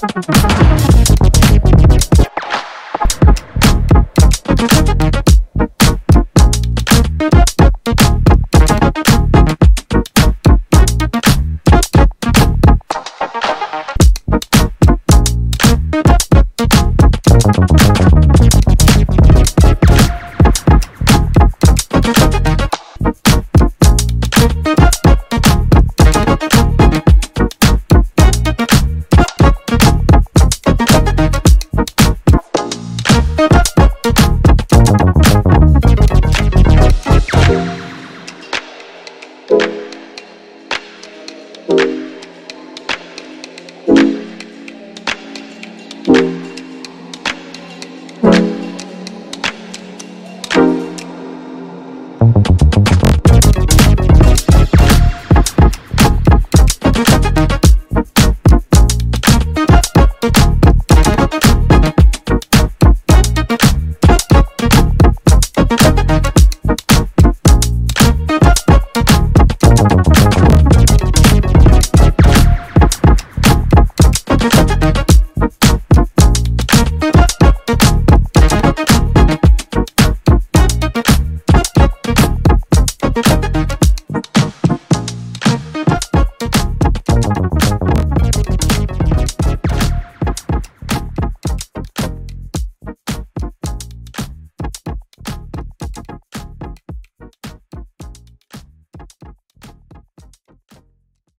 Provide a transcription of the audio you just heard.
Bye. Thank